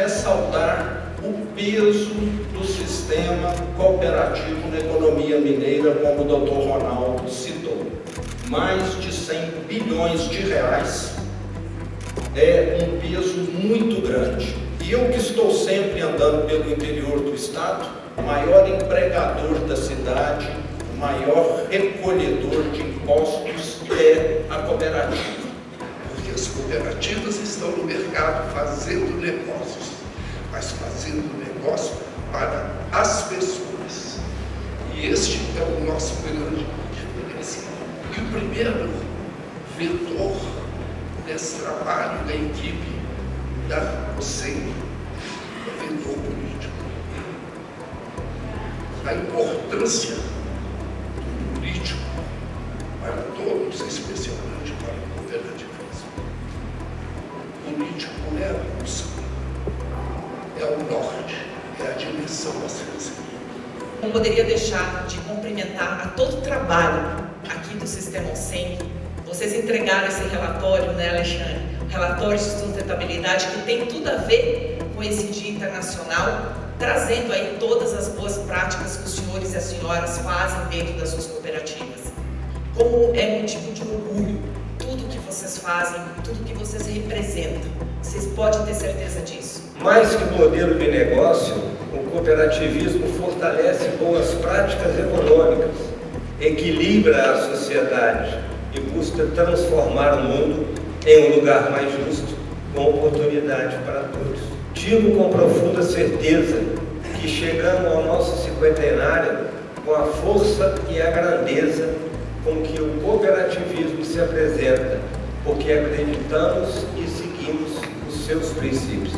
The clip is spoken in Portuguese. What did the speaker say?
ressaltar o peso do sistema cooperativo na economia mineira, como o doutor Ronaldo citou. Mais de 100 bilhões de reais é um peso muito grande. E eu que estou sempre andando pelo interior do estado, o maior empregador da cidade, o maior recolhedor de impostos é a cooperativa. Cooperativas estão no mercado fazendo negócios, mas fazendo negócio para as pessoas. E este é o nosso grande diferencial. E o primeiro vetor desse trabalho da equipe da OCEM é vetor político. A importância Político é a é o norte, é a direção a ser seguida. Não poderia deixar de cumprimentar a todo o trabalho aqui do Sistema OCEM. Vocês entregaram esse relatório, né, Alexandre? Relatório de sustentabilidade que tem tudo a ver com esse Dia Internacional, trazendo aí todas as boas práticas que os senhores e as senhoras fazem dentro das suas cooperativas. Como é motivo de orgulho fazem, tudo que vocês representam. Vocês podem ter certeza disso. Mais que modelo de negócio, o cooperativismo fortalece boas práticas econômicas, equilibra a sociedade e busca transformar o mundo em um lugar mais justo, com oportunidade para todos. Digo com profunda certeza que chegamos ao nosso cinquentenário com a força e a grandeza com que o cooperativismo se apresenta, porque acreditamos e seguimos os seus princípios.